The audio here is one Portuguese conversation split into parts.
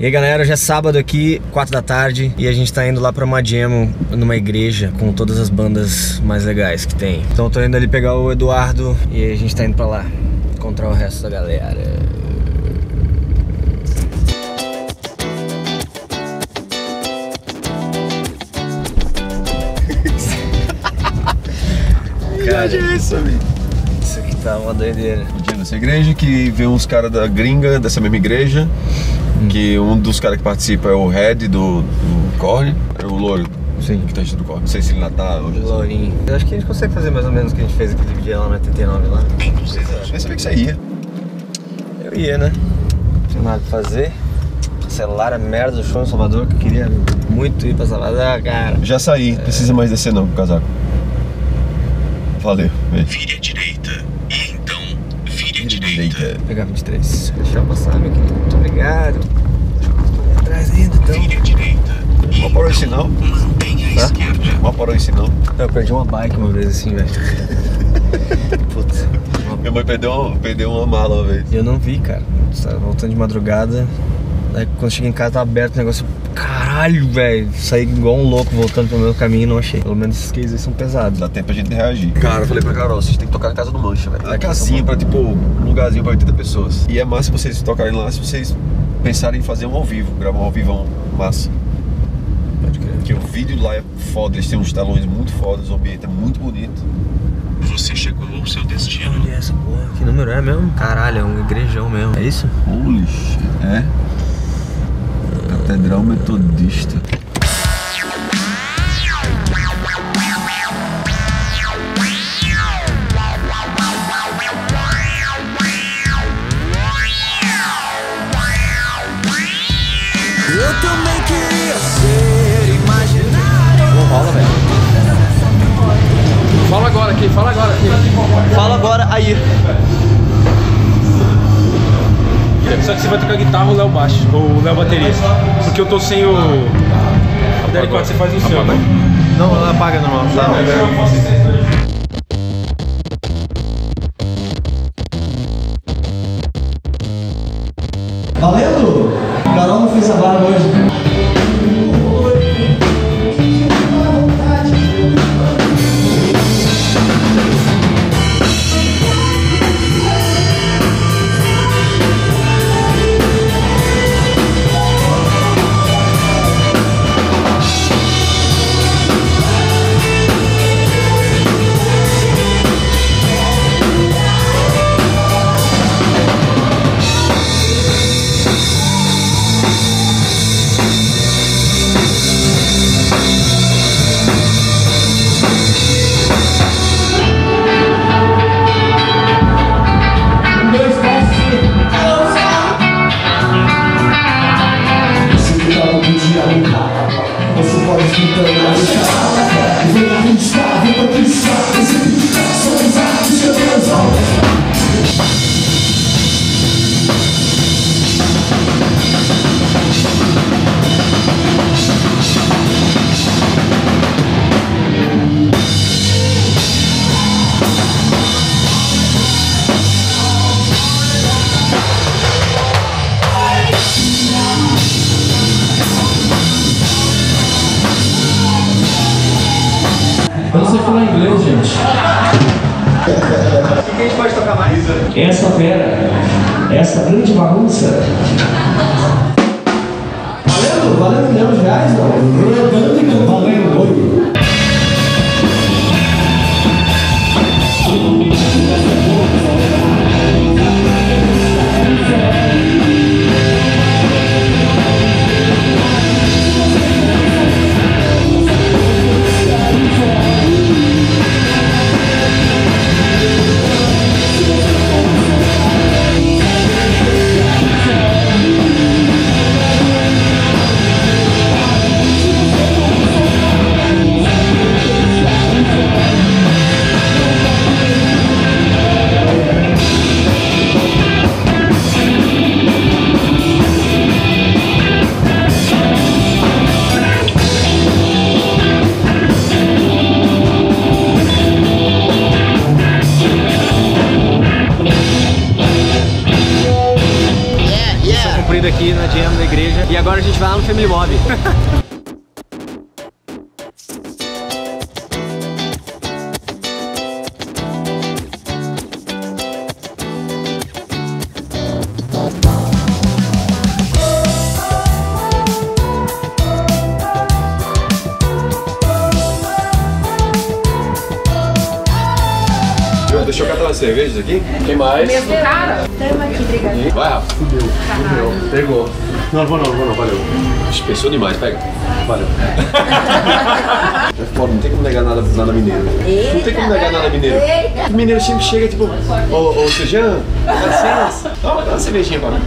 E aí galera, hoje é sábado aqui, 4 da tarde E a gente tá indo lá pra uma jam numa igreja Com todas as bandas mais legais que tem Então eu tô indo ali pegar o Eduardo E a gente tá indo pra lá Encontrar o resto da galera Cara, é isso, amigo. Isso aqui tá uma doideira Dia nessa igreja que vê uns caras da gringa dessa mesma igreja. Que um dos caras que participa é o Red do, do Corne, é o Louro Sim que tá do Corne. Não sei se ele ainda tá hoje. Lourinho Eu acho que a gente consegue fazer mais ou menos o que a gente fez aquele dia lá no 89 lá Nem sabia que você ia. Eu ia, né? Não tinha nada pra fazer. Cancelaram a merda do show em Salvador, que eu queria muito ir pra Salvador, cara. Já saí, precisa mais descer não com o casaco. Valeu, beijo. Vire à direita. E então. Deita. Pegar 23. Deixa eu passar, meu querido. Muito obrigado. Tô atrás ainda, então. Vire à direita. Mal parou esse não? mantenha a Tá? esquerda. Mal parou esse não? Eu perdi uma bike uma vez assim, velho. Putz. Minha mãe perdeu uma, perdeu uma mala uma vez. Eu não vi, cara. Tava voltando de madrugada. Aí quando cheguei em casa tava aberto o negócio. Caralho, velho. Saí igual um louco voltando pelo meu caminho e não achei. Pelo menos esses cases aí são pesados. Dá tempo pra gente reagir. Cara, eu falei pra Carol, vocês têm que tocar na casa do Mancha, velho. É casinha pra, tipo, um lugarzinho pra 80 pessoas. E é massa vocês tocarem lá se vocês pensarem em fazer um ao vivo, gravar um ao vivão massa. Pode crer. Porque o vídeo lá é foda, eles têm uns telões muito fodas, o ambiente é muito bonito. Você chegou ao seu destino. Olha essa porra. Que número é mesmo? Caralho, é um igrejão mesmo. É isso? Holy shit. É? Catedral Metodista. Eu também queria ser imaginário. Não rola, velho. Fala agora aqui, fala agora aqui. Fala agora aí. Só que você vai tocar guitarra ou Léo baixo, ou o Léo baterista. Porque eu tô sem o. O Derek você faz o seu, né? Não, ela apaga normal. Tá, Valendo! Carol não fez a barba hoje. Que tava com dia Você pode escutar na deixar Essa fera, essa grande bagunça. Valendo? Valendo de reais, não? E valendo aqui na jam na igreja. E agora a gente vai lá no Family Mob. Deixa eu catar umas cervejas aqui. Quem mais? Mesmo cara? Tamo aqui, obrigada. Vai, Rafa. Pegou. Não, vou não, vou não, valeu. Pensou demais, pega. Valeu. É foda, não tem como negar nada, nada mineiro. Não tem como negar nada mineiro. O mineiro sempre chega tipo, ô, ô, Sujão, dá licença. Dá uma, dá uma cervejinha pra mim.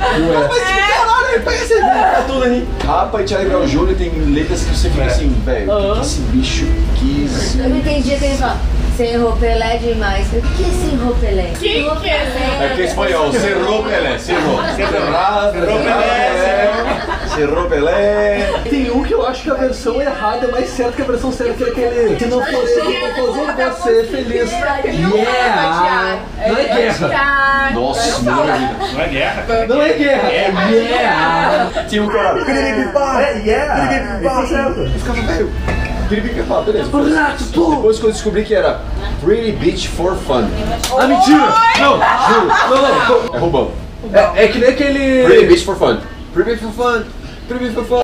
Não, mas tipo, caralho, pega cerveja, tudo aí. Rapa e Charlie Brown Jr. tem letras que você fica assim, velho, o que esse bicho quis? Eu não entendi que ele fala, sem Pelé demais. O que é sem Pelé? Quem que é? É porque é espanhol, Cerrou Pelé, cerrou. Cerrado, Cerrou Pelé, Cerrou Pelé. Tem um que eu acho que a versão errada é mais certa que a versão certa, que é aquele Se não fosse eu, não fazer você feliz. Yeah! Não é guerra. Nossa, não é guerra. Não é guerra, é yeah! Tinha um cara, É yeah! Tá certo. Eu ficava, velho, piripipipá, beleza. Depois que eu descobri que era Pretty Beach for Fun. Ah, mentira! Não, juro. Não, não. É roubão. É, é que nem aquele... Pretty Beach for Fun. Pretty Beach for Fun. Pretty Beach for Fun.